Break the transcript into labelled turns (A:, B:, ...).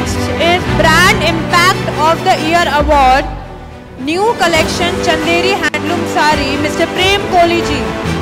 A: Next is Brand Impact of the Year Award. New collection Chanderi Handloom Sari, Mr. Prem Kohli ji.